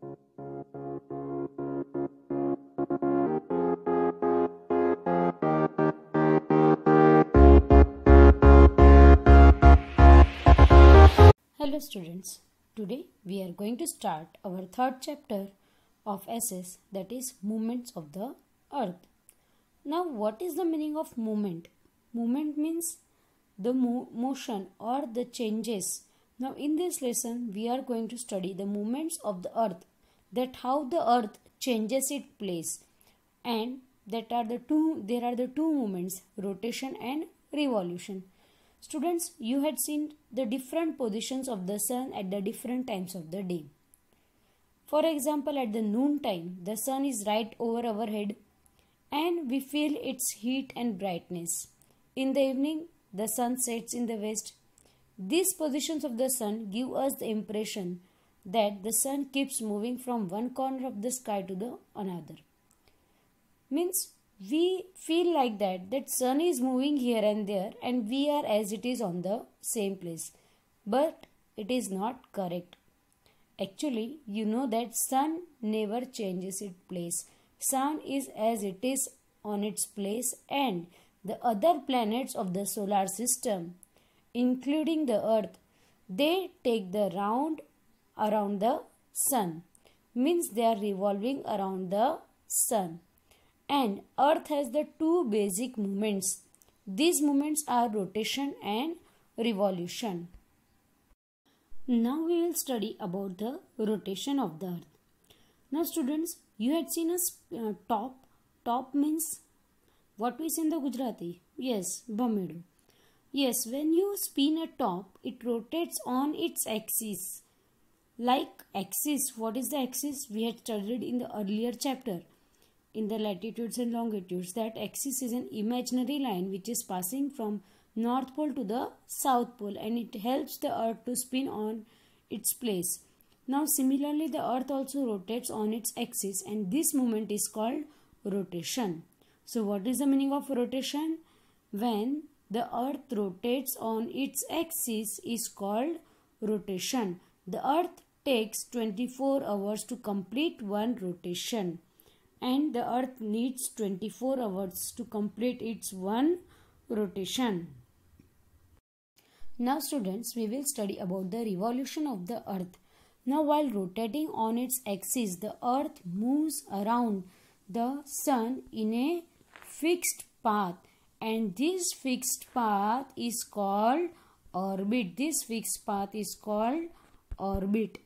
Hello students, today we are going to start our third chapter of SS that is movements of the earth. Now what is the meaning of movement? Movement means the mo- motion or the changes. Now in this lesson we are going to study the movements of the earth that how the earth changes its place and that are the two there are the two movements rotation and revolution Students, you had seen the different positions of the sun at the different times of the day. For example, at the noon time, the sun is right over our head and we feel its heat and brightness. In the evening, the sun sets in the west. These positions of the sun give us the impression that the sun keeps moving from one corner of the sky to the another. Means we feel like that that sun is moving here and there and we are as it is on the same place. But it is not correct. Actually you know that sun never changes its place. Sun is as it is on its place and the other planets of the solar system including the earth they take the round around the sun means they are revolving around the sun. And earth has the two basic movements. These movements are rotation and revolution. Now we will study about the rotation of the earth. Now students you had seen a uh, top. Top means what we say in the gujarati? Yes bamedu yes when you spin a top it rotates on its axis. Like axis what is the axis? We had studied in the earlier chapter in the latitudes and longitudes that axis is an imaginary line which is passing from north pole to the south pole and it helps the earth to spin on its place. Now similarly the earth also rotates on its axis and this movement is called rotation. So what is the meaning of rotation? When the earth rotates on its axis is called rotation the earth takes 24 hours to complete one rotation and the earth needs 24 hours to complete its one rotation. Now students we will study about the revolution of the earth. Now while rotating on its axis the earth moves around the sun in a fixed path and this fixed path is called orbit. This fixed path is called orbit.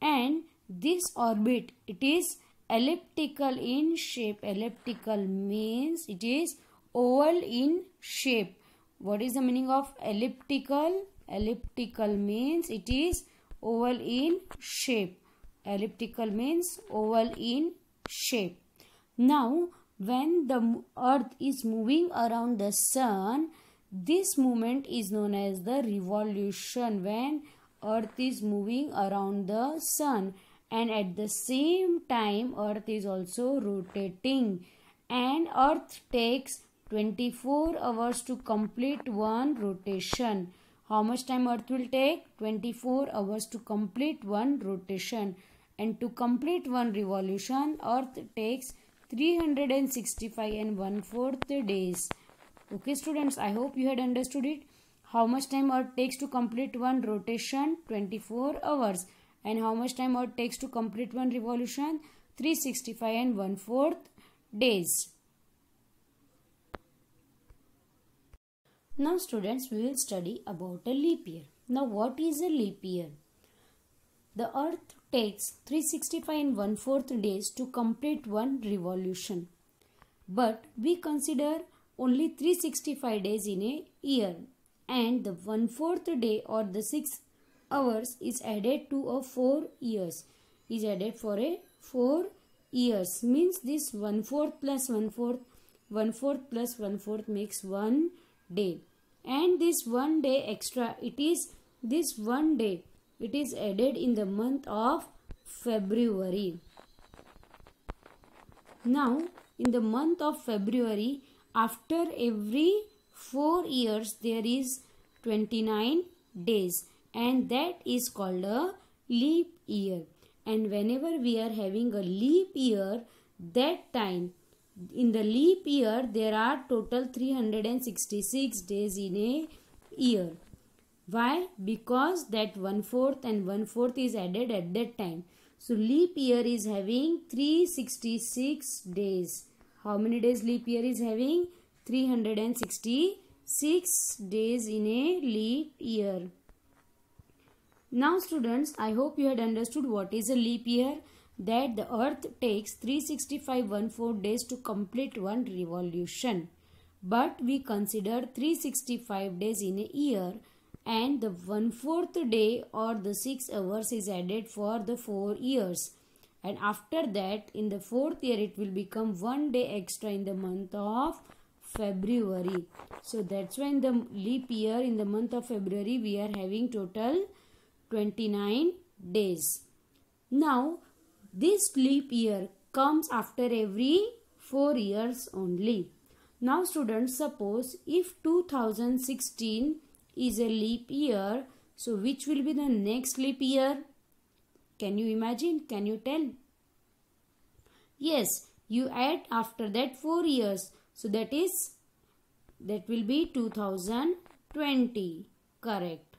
And this orbit it is elliptical in shape. Elliptical means it is oval in shape. What is the meaning of elliptical? Elliptical means it is oval in shape. Elliptical means oval in shape. Now when the earth is moving around the sun this movement is known as the revolution. When earth is moving around the sun and at the same time earth is also rotating. And earth takes 24 hours to complete one rotation. How much time earth will take? 24 hours to complete one rotation. And to complete one revolution earth takes 365 and one fourth days. Okay students i hope you had understood it. How much time earth takes to complete one rotation? 24 hours. And how much time it takes to complete one revolution? 365 and one fourth days. Now students we will study about a leap year. Now what is a leap year? The earth takes 365 and one fourth days to complete one revolution. But we consider only 365 days in a year and the one fourth day or the 6 hours is added to a 4 years is added for a 4 years. Means this 1 fourth plus 1 fourth 1 fourth plus 1 fourth makes 1 day. And this 1 day extra it is this 1 day it is added in the month of February. Now in the month of February after every 4 years there is 29 days and that is called a leap year. And whenever we are having a leap year that time in the leap year there are total 366 days in a year. Why? Because that one fourth and one fourth is added at that time so leap year is having 366 days. How many days leap year is having? 366 days in a leap year. Now students, I hope you had understood what is a leap year that the earth takes 365 1/4 days to complete one revolution. But we consider 365 days in a year and the one-fourth day or the 6 hours is added for the 4 years. And after that in the fourth year it will become one day extra in the month of February. So that's when the leap year in the month of February we are having total 29 days. Now, this leap year comes after every 4 years only. Now, students, suppose if 2016 is a leap year, so which will be the next leap year? Can you imagine? Can you tell? Yes, you add after that 4 years. So that is, that will be 2020. Correct.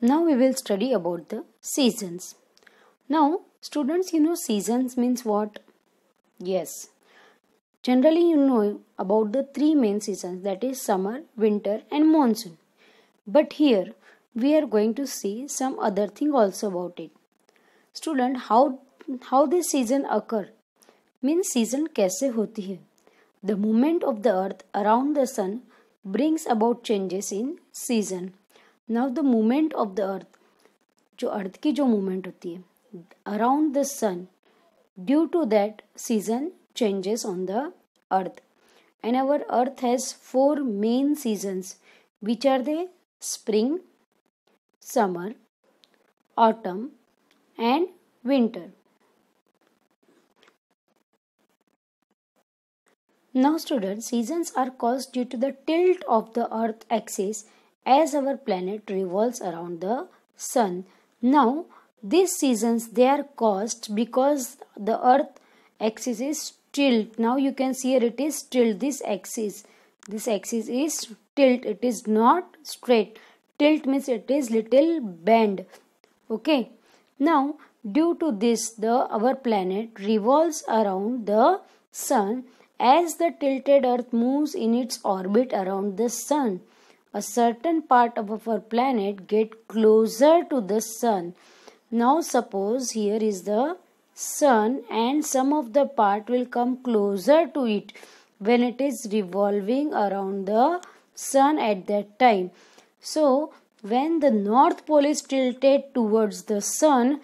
Now we will study about the seasons. Now students you know seasons means what? Yes. Generally you know about the three main seasons that is summer, winter and monsoon. But here we are going to see some other thing also about it. Student how how this season occur? Means season कैसे होती है? The movement of the earth around the sun brings about changes in season. Now the movement of the earth जो अर्थ की जो movement होती है around the sun dew to that season changes on the earth. And our earth has four main seasons which are they spring summer autumn and winter. Now students seasons are caused due to the tilt of the earth axis as our planet revolves around the sun. Now these seasons they are caused because the earth axis is tilt. Now you can see here it is tilt this axis. This axis is tilt. It is not straight. Tilt means it is little bend. Okay. Now due to this the our planet revolves around the sun as the tilted earth moves in its orbit around the sun a certain part of our planet get closer to the sun. Now suppose here is the sun and some of the part will come closer to it when it is revolving around the sun at that time. So when the north pole is tilted towards the sun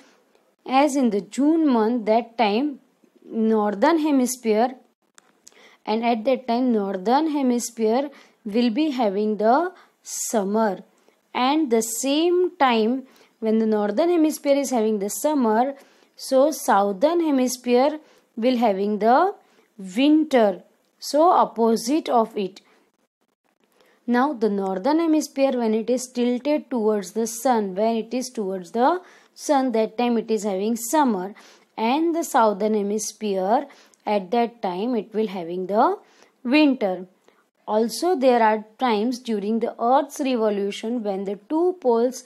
as in the June month that time northern hemisphere and at that time northern hemisphere will be having the summer and the same time when the northern hemisphere is having the summer so southern hemisphere will having the winter. So opposite of it. Now the northern hemisphere when it is tilted towards the sun when it is towards the sun that time it is having summer. And the southern hemisphere at that time it will having the winter. Also, there are times during the Earth's revolution when the two poles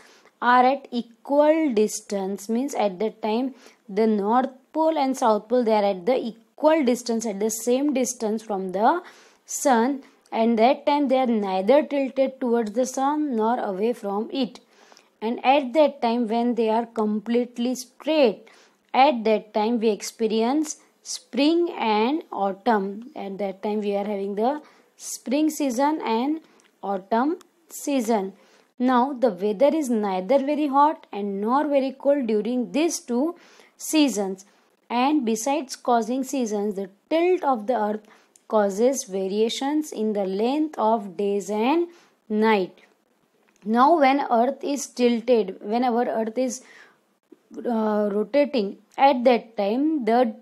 are at equal distance. Means at that time, the North Pole and South Pole they are at the equal distance, at the same distance from the Sun. And that time they are neither tilted towards the Sun nor away from it. And at that time, when they are completely straight, at that time we experience spring and autumn. At that time, we are having the spring season and autumn season. Now the weather is neither very hot and nor very cold during these two seasons and besides causing seasons the tilt of the earth causes variations in the length of days and night. Now when earth is tilted, whenever earth is uh, rotating at that time the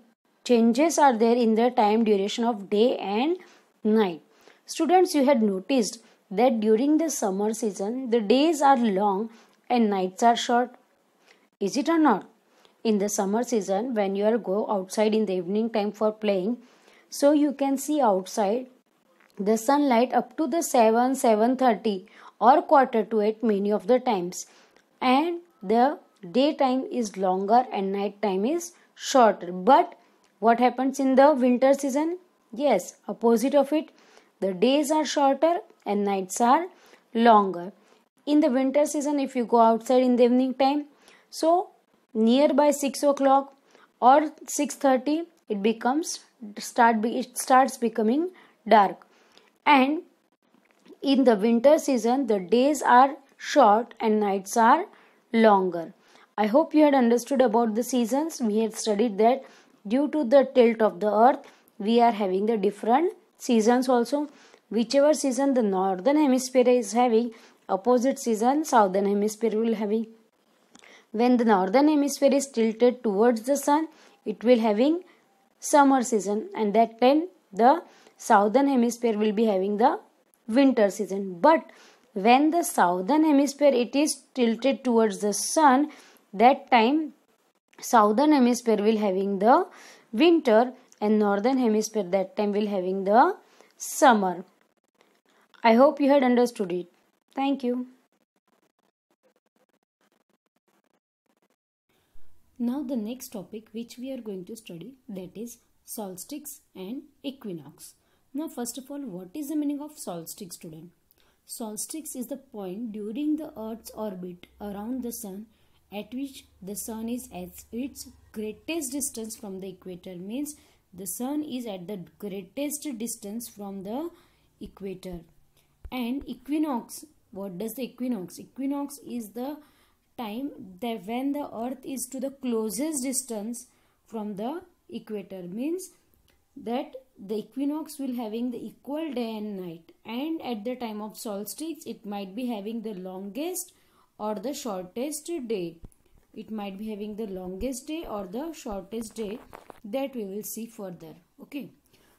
changes are there in the time duration of day and night. Students, you had noticed that during the summer season the days are long and nights are short? Is it or not? In the summer season, when you are go outside in the evening time for playing, so you can see outside the sunlight up to the 7 7:30 or quarter to 8 many of the times and the daytime is longer and night time is shorter but what happens in the winter season yes opposite of it the days are shorter and nights are longer. In the winter season if you go outside in the evening time so nearby 6 o'clock or 6.30 it becomes start be it starts becoming dark. And in the winter season the days are short and nights are longer. I hope you had understood about the seasons. We had studied that due to the tilt of the earth we are having the different seasons also whichever season the northern hemisphere is having opposite season southern hemisphere will having when the northern hemisphere is tilted towards the sun it will having summer season. And that time the southern hemisphere will be having the winter season. But when the southern hemisphere it is tilted towards the sun that time southern hemisphere will having the winter and northern hemisphere that time will having the summer i hope you had understood it thank you Now the next topic which we are going to study that is solstice and equinox. Now first of all what is the meaning of solstice student? Solstice is the point during the earth's orbit around the sun at which the sun is at its greatest distance from the equator means the sun is at the greatest distance from the equator and equinox. What does the equinox? Equinox is the time that when the earth is to the closest distance from the equator. Means that the equinox will having the equal day and night. And at the time of solstice it might be having the longest or the shortest day. It might be having the longest day or the shortest day that we will see further. Okay.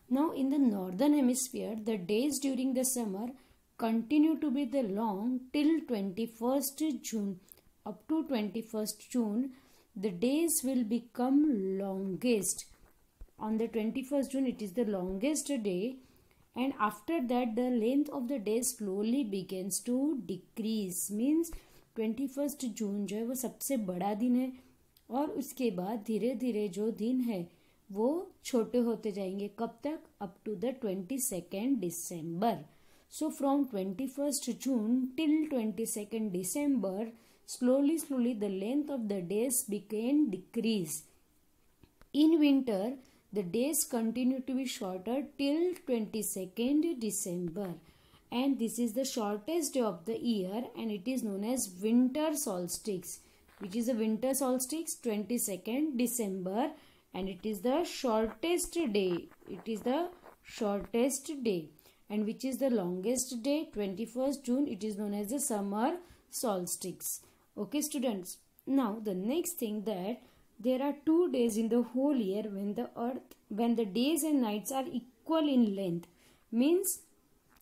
Now in the northern hemisphere the days during the summer continue to be the long till 21st june up to 21st June, the days will become longest. On the 21st June, it is the longest day and after that the length of the day slowly begins to decrease means 21st जून जो है वो सबसे बड़ा दिन है और उसके बाद धीरे धीरे जो दिन है वो छोटे होते जाएँगे कब तक up to the twenty second December So from 21st June till 22nd December, slowly, slowly the length of the days became decreased. In winter, the days continue to be shorter till 22nd December. And this is the shortest day of the year and it is known as winter solstice which is the winter solstice 22nd December and it is the shortest day. It is the shortest day and which is the longest day 21st June it is known as the summer solstice okay students. Now the next thing that there are two days in the whole year when the earth when the days and nights are equal in length. Means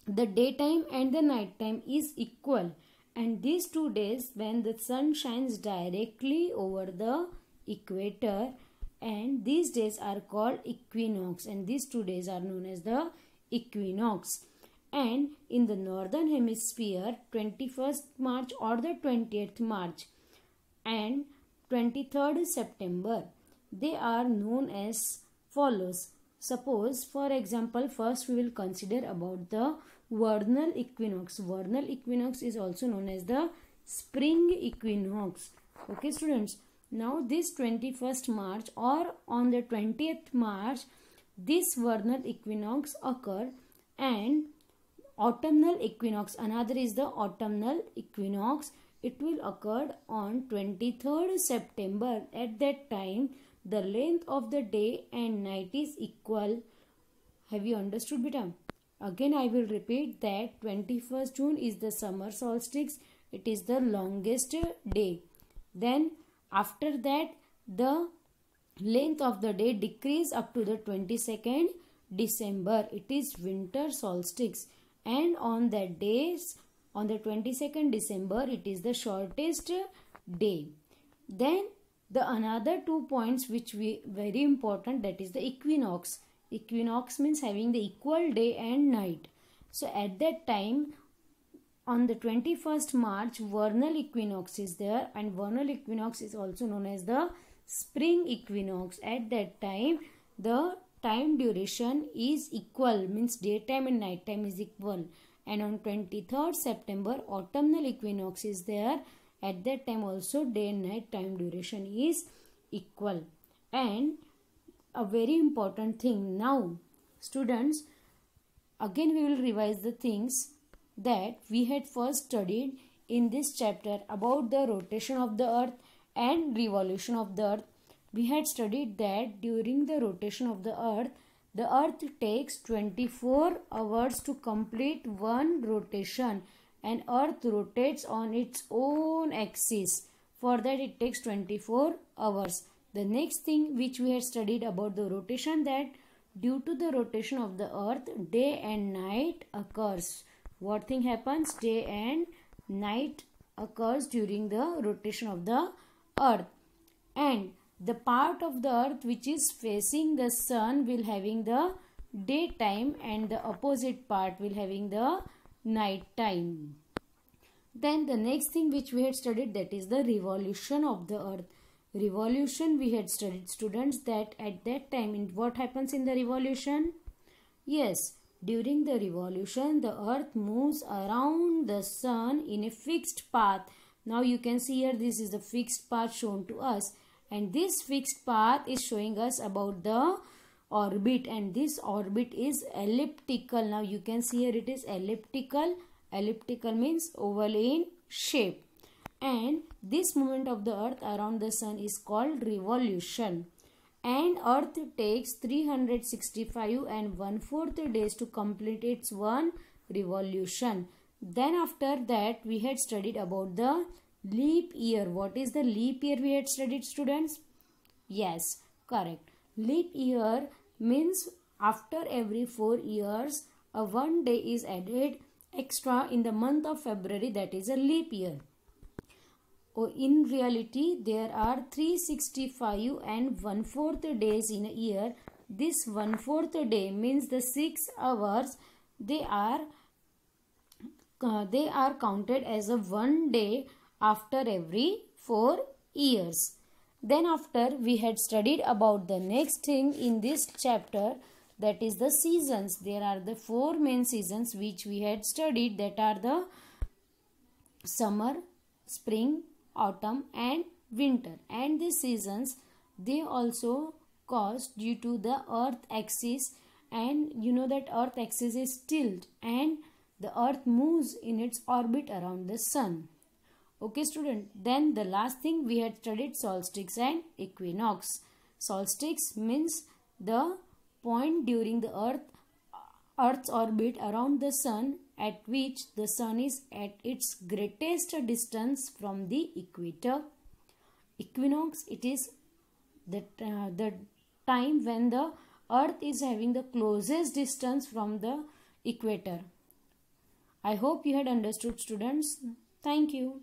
the daytime and the nighttime is equal. And these two days when the sun shines directly over the equator and these days are called equinox and these two days are known as the equinox. And in the northern hemisphere 21st March or the 20th March and 23rd September they are known as follows. Suppose for example first we will consider about the vernal equinox. Vernal equinox is also known as the spring equinox. Okay students. Now this 21st March or on the 20th March this vernal equinox occur and autumnal equinox. Another is the autumnal equinox. It will occur on 23rd september. At that time the length of the day and night is equal. Have you understood beta again i will repeat that 21st june is the summer solstice. It is the longest day. Then after that the length of the day decrease up to the 22nd december. It is winter solstice. And on that days on the 22nd December it is the shortest day. Then the another two points which we very important that is the equinox. Equinox means having the equal day and night. So at that time on the 21st March vernal equinox is there. And vernal equinox is also known as the spring equinox. At that time the time duration is equal means daytime and nighttime is equal. And on 23rd September autumnal equinox is there. At that time also day and night time duration is equal. And a very important thing now students again we will revise the things that we had first studied in this chapter about the rotation of the earth and revolution of the earth. We had studied that during the rotation of the earth the earth takes 24 hours to complete one rotation and earth rotates on its own axis. For that it takes 24 hours. The next thing which we had studied about the rotation that due to the rotation of the earth day and night occurs. What thing happens? Day and night occurs during the rotation of the earth. And the part of the earth which is facing the sun will having the daytime and the opposite part will having the night time then the next thing which we had studied that is the revolution of the earth. Revolution we had studied students that at that time in what happens in the revolution? Yes during the revolution, the earth moves around the sun in a fixed path. Now you can see here this is the fixed path shown to us. And this fixed path is showing us about the orbit. And this orbit is elliptical. Now you can see here it is elliptical. Elliptical means oval in shape. And this movement of the earth around the sun is called revolution. And earth takes 365 and one fourth days to complete its one revolution then after that we had studied about the leap year what is the leap year we had studied students yes correct leap year means after every 4 years a one day is added extra in the month of february that is a leap year Oh, in reality, there are 365 and one fourth days in a year. This one fourth day means the six hours. They are uh, they are counted as a one day after every four years. Then after we had studied about the next thing in this chapter that is the seasons. There are the four main seasons which we had studied that are the summer, spring, autumn and winter and these seasons they also cause due to the earth axis and you know that earth axis is tilt and the earth moves in its orbit around the sun okay student then the last thing we had studied solstice and equinox solstice means the point during the earth earth's orbit around the sun at which the sun is at its greatest distance from the equator. Equinox, it is the, uh, the time when the earth is having the closest distance from the equator. I hope you had understood students. Thank you.